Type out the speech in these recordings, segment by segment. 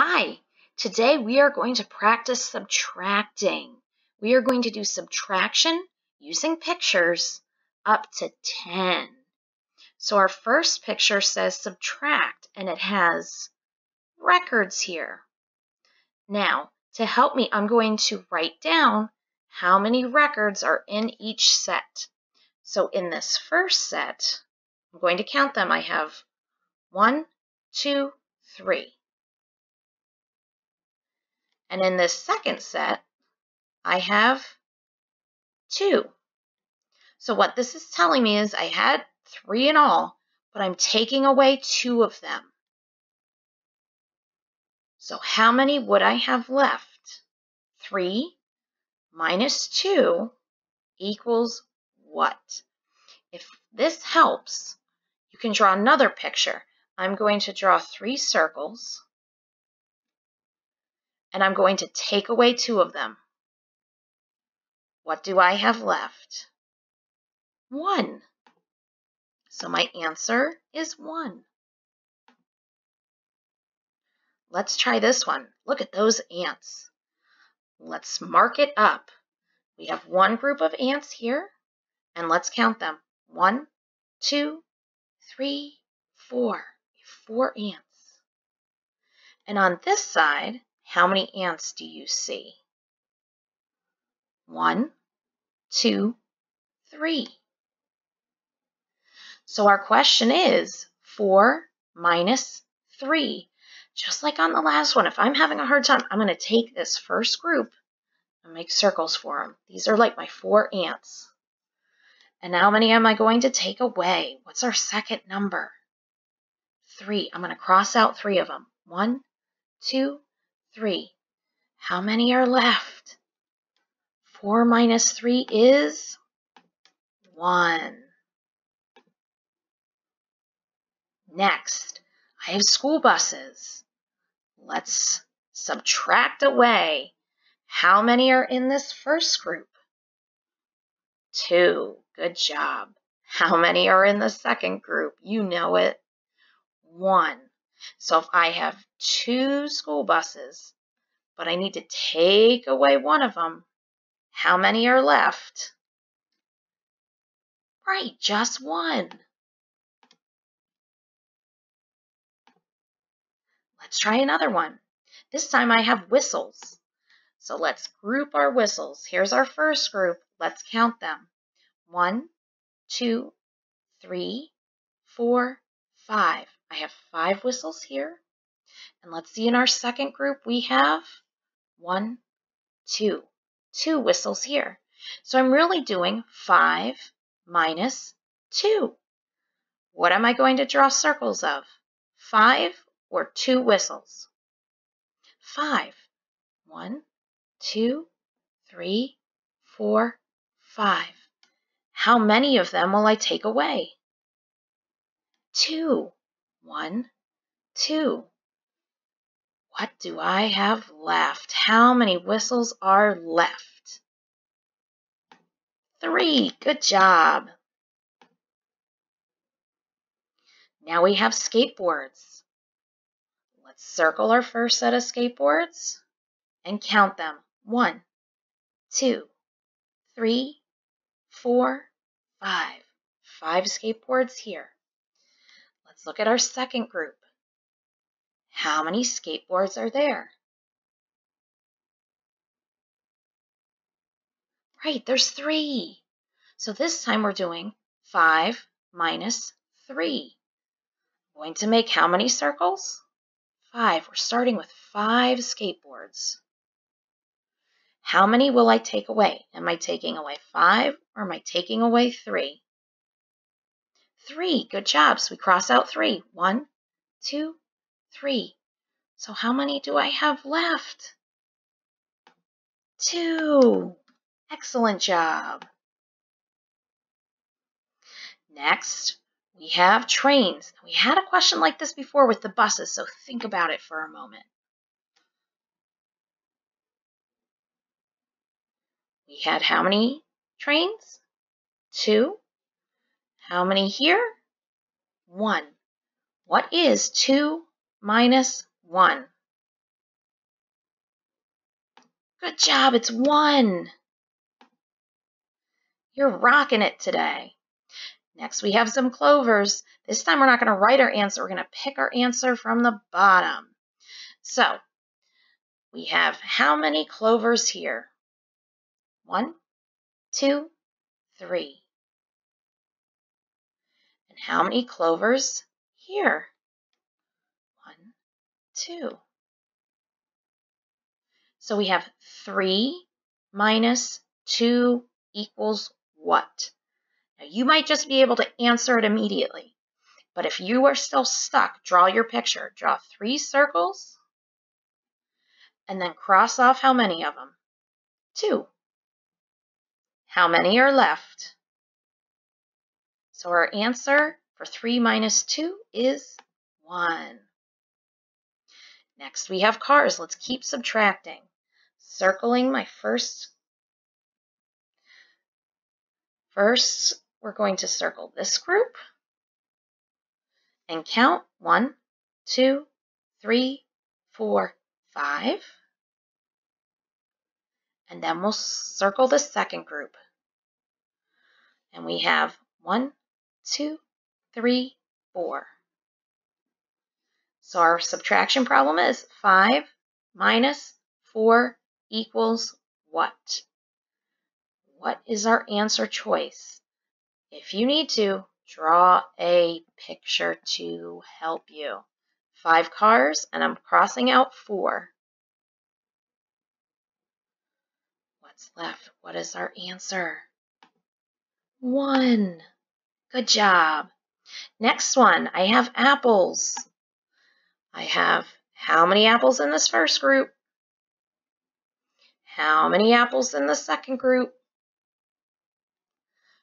Hi, today we are going to practice subtracting. We are going to do subtraction using pictures up to 10. So our first picture says subtract and it has records here. Now, to help me, I'm going to write down how many records are in each set. So in this first set, I'm going to count them. I have one, two, three. And in this second set, I have two. So what this is telling me is I had three in all, but I'm taking away two of them. So how many would I have left? Three minus two equals what? If this helps, you can draw another picture. I'm going to draw three circles and I'm going to take away two of them. What do I have left? One. So my answer is one. Let's try this one. Look at those ants. Let's mark it up. We have one group of ants here, and let's count them. One, two, three, four. Four ants. And on this side, how many ants do you see? One, two, three. So our question is 4 minus 3. Just like on the last one, if I'm having a hard time, I'm going to take this first group and make circles for them. These are like my four ants. And how many am I going to take away? What's our second number? 3. I'm going to cross out three of them. One, two, three. How many are left? Four minus three is one. Next, I have school buses. Let's subtract away. How many are in this first group? Two. Good job. How many are in the second group? You know it. One. So if I have two school buses, but I need to take away one of them, how many are left? Right, just one. Let's try another one. This time I have whistles. So let's group our whistles. Here's our first group. Let's count them. One, two, three, four, five. I have five whistles here. And let's see in our second group, we have one, two, two whistles here. So I'm really doing five minus two. What am I going to draw circles of? Five or two whistles? Five. One, two, three, four, five. How many of them will I take away? Two. One, two. What do I have left? How many whistles are left? Three. Good job. Now we have skateboards. Let's circle our first set of skateboards and count them. One, two, three, four, five. Five skateboards here. Let's look at our second group. How many skateboards are there? Right, there's three. So this time we're doing 5 minus 3. I'm going to make how many circles? 5. We're starting with 5 skateboards. How many will I take away? Am I taking away 5 or am I taking away 3? Three. Good job. So we cross out three. One, two, three. So how many do I have left? Two. Excellent job. Next, we have trains. We had a question like this before with the buses, so think about it for a moment. We had how many trains? Two. How many here? 1. What is 2 minus 1? Good job, it's 1. You're rocking it today. Next, we have some clovers. This time, we're not going to write our answer. We're going to pick our answer from the bottom. So, we have how many clovers here? One, two, three. And how many clovers here? One, two. So we have 3 minus 2 equals what? Now you might just be able to answer it immediately. But if you are still stuck, draw your picture. Draw three circles and then cross off how many of them? Two. How many are left? So our answer for 3 minus 2 is 1. Next we have cars. Let's keep subtracting. Circling my first. First, we're going to circle this group and count one, two, three, four, five. And then we'll circle the second group. And we have one, two, three, four. So our subtraction problem is 5 minus 4 equals what? What is our answer choice? If you need to, draw a picture to help you. Five cars, and I'm crossing out four. What's left? What is our answer? One. Good job. Next one, I have apples. I have how many apples in this first group? How many apples in the second group?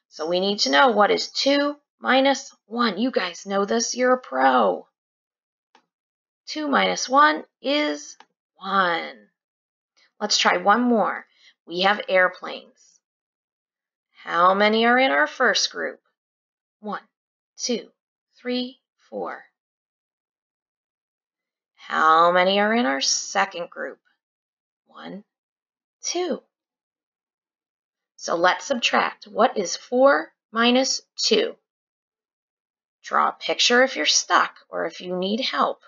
So we need to know what is 2 minus 1. You guys know this. You're a pro. 2 minus 1 is 1. Let's try one more. We have airplanes. How many are in our first group? One, two, three, four. How many are in our second group? One, two. So let's subtract. What is 4 minus 2? Draw a picture if you're stuck or if you need help.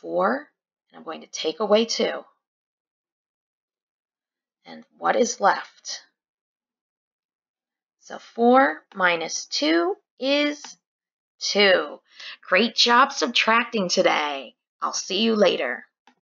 4, and I'm going to take away 2. And what is left? So 4 minus 2 is two. Great job subtracting today. I'll see you later.